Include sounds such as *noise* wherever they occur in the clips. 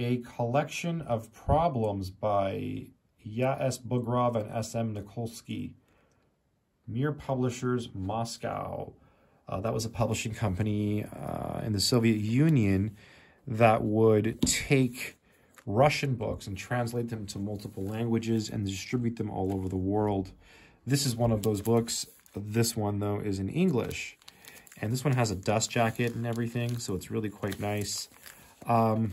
a collection of problems by Yaes Bugrov and S.M. Nikolsky. Mir Publishers, Moscow. Uh, that was a publishing company uh, in the Soviet Union that would take Russian books and translate them to multiple languages and distribute them all over the world. This is one of those books. This one, though, is in English. And this one has a dust jacket and everything, so it's really quite nice. Um,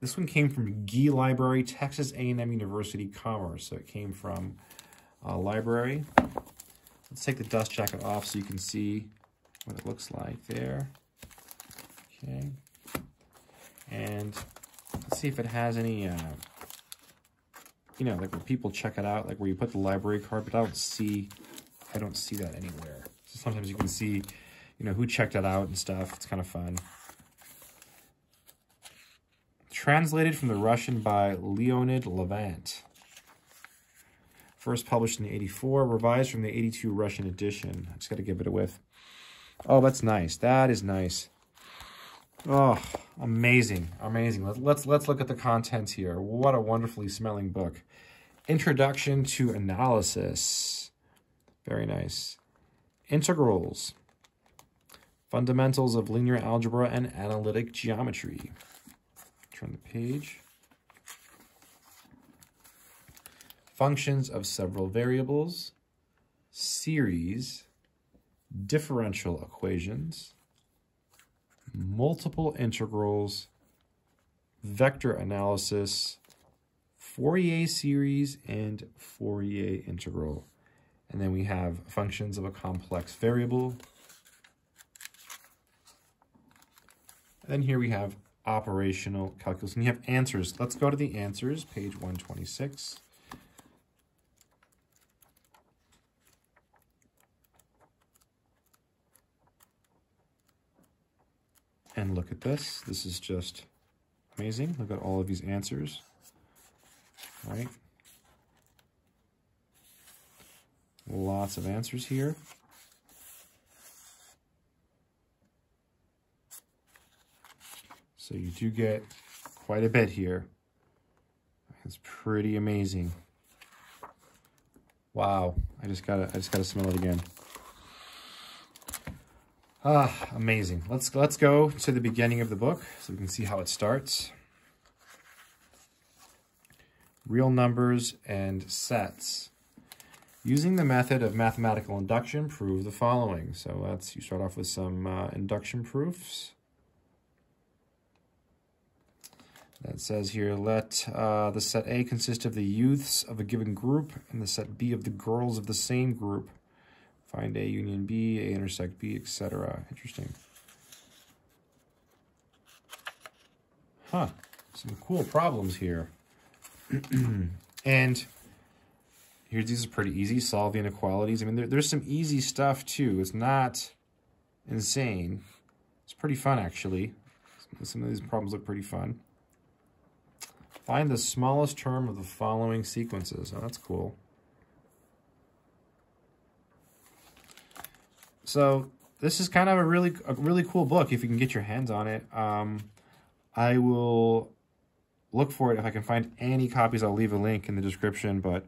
this one came from Gee Library, Texas A&M University Commerce. So it came from a library. Let's take the dust jacket off so you can see what it looks like there. Okay. And let's see if it has any, uh, you know, like when people check it out, like where you put the library card, but I don't see, I don't see that anywhere. So sometimes you can see, you know, who checked it out and stuff. It's kind of fun. Translated from the Russian by Leonid Levant. First published in 84, revised from the 82 Russian edition. I just got to give it a whiff. Oh, that's nice. That is nice. Oh, amazing, amazing. Let's, let's, let's look at the contents here. What a wonderfully smelling book. Introduction to Analysis. Very nice. Integrals. Fundamentals of Linear Algebra and Analytic Geometry. Turn the page. Functions of several variables. Series. Differential equations. Multiple integrals. Vector analysis. Fourier series and Fourier integral. And then we have functions of a complex variable. And then here we have operational calculus. And you have answers. Let's go to the answers, page 126. And look at this. This is just amazing. Look at all of these answers. All right. Lots of answers here. So you do get quite a bit here. It's pretty amazing. Wow, I just gotta I just gotta smell it again. Ah, amazing. Let's let's go to the beginning of the book so we can see how it starts. Real numbers and sets. Using the method of mathematical induction, prove the following. So let's you start off with some uh, induction proofs. That says here, let uh, the set A consist of the youths of a given group and the set B of the girls of the same group. Find A union B, A intersect B, etc. Interesting. Huh. Some cool problems here. *clears throat* and here, these are pretty easy. Solve the inequalities. I mean, there, there's some easy stuff, too. It's not insane. It's pretty fun, actually. Some of these problems look pretty fun. Find the smallest term of the following sequences. Oh, that's cool. So this is kind of a really a really cool book if you can get your hands on it. Um, I will look for it if I can find any copies. I'll leave a link in the description, but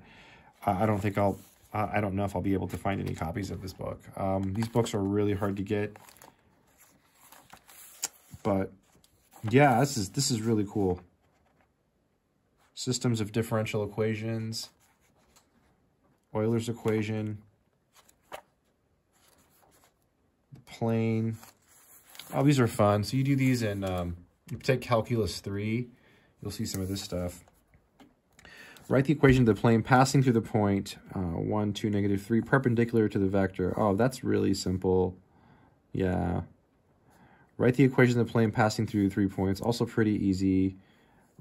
uh, I don't think I'll. Uh, I don't know if I'll be able to find any copies of this book. Um, these books are really hard to get, but yeah, this is this is really cool systems of differential equations, Euler's equation, the plane. Oh, these are fun. So you do these in, um, you take Calculus 3, you'll see some of this stuff. Write the equation of the plane passing through the point, uh, 1, 2, negative 3, perpendicular to the vector. Oh, that's really simple. Yeah. Write the equation of the plane passing through three points. Also pretty easy.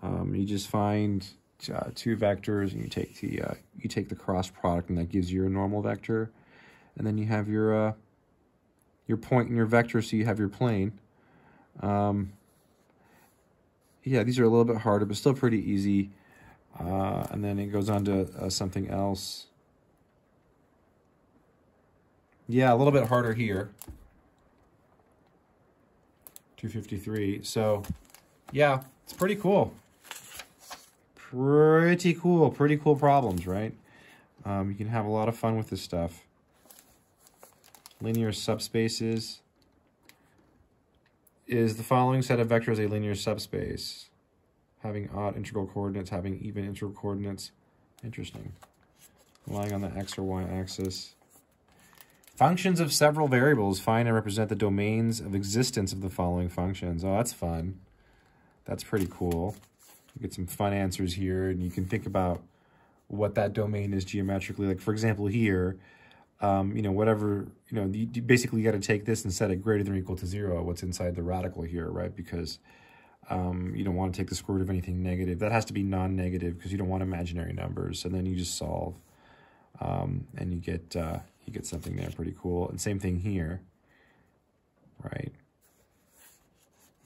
Um, you just find uh, two vectors and you take the uh, you take the cross product and that gives you your normal vector, and then you have your uh, your point and your vector, so you have your plane. Um, yeah, these are a little bit harder, but still pretty easy. Uh, and then it goes on to uh, something else. Yeah, a little bit harder here. 253. So, yeah, it's pretty cool. Pretty cool. Pretty cool problems, right? Um, you can have a lot of fun with this stuff. Linear subspaces. Is the following set of vectors a linear subspace? Having odd integral coordinates, having even integral coordinates. Interesting. Lying on the x or y axis. Functions of several variables find and represent the domains of existence of the following functions. Oh, that's fun. That's pretty cool. You get some fun answers here, and you can think about what that domain is geometrically. Like, for example, here, um, you know, whatever, you know, you, you basically got to take this and set it greater than or equal to zero, what's inside the radical here, right? Because um, you don't want to take the square root of anything negative. That has to be non-negative because you don't want imaginary numbers. And then you just solve, um, and you get uh, you get something there pretty cool. And same thing here, right?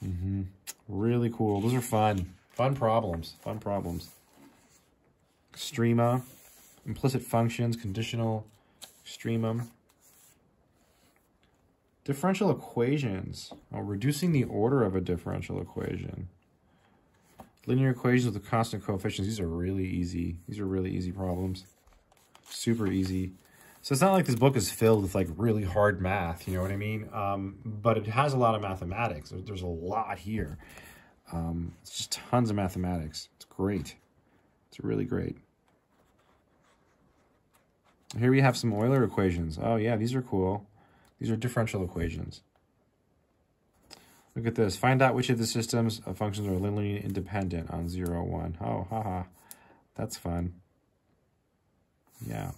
Mm-hmm. Really cool. Those are fun. Fun problems. Fun problems. Extrema, implicit functions, conditional extremum. Differential equations. Oh, reducing the order of a differential equation. Linear equations with constant coefficients. These are really easy. These are really easy problems. Super easy. So it's not like this book is filled with like really hard math, you know what I mean? Um, but it has a lot of mathematics. There's, there's a lot here. Um, it's just tons of mathematics. It's great. It's really great. Here we have some Euler equations. Oh yeah, these are cool. These are differential equations. Look at this. Find out which of the systems of functions are linearly independent on 0, 1. Oh, haha. That's fun. Yeah.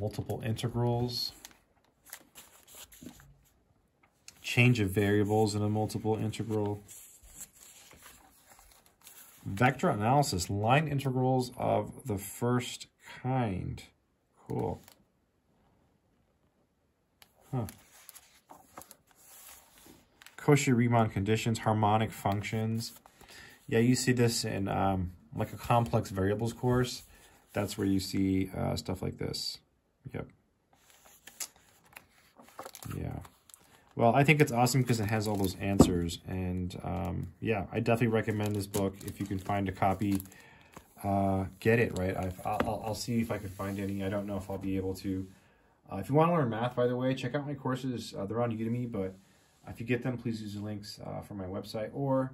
multiple integrals, change of variables in a multiple integral, vector analysis, line integrals of the first kind. Cool. Huh. Cauchy-Riemann conditions, harmonic functions. Yeah, you see this in um, like a complex variables course. That's where you see uh, stuff like this. Yep. Yeah. Well, I think it's awesome because it has all those answers. And um, yeah, I definitely recommend this book. If you can find a copy, uh, get it, right? i will I'll see if I can find any. I don't know if I'll be able to. Uh, if you want to learn math, by the way, check out my courses. Uh, they're on Udemy, but if you get them, please use the links uh, from my website or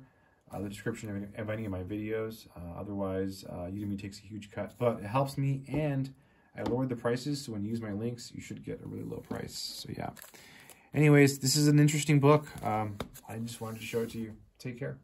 uh, the description of any, of my videos. Uh, otherwise, Udemy takes a huge cut, but it helps me and I lowered the prices, so when you use my links, you should get a really low price. So yeah. Anyways, this is an interesting book. Um, I just wanted to show it to you. Take care.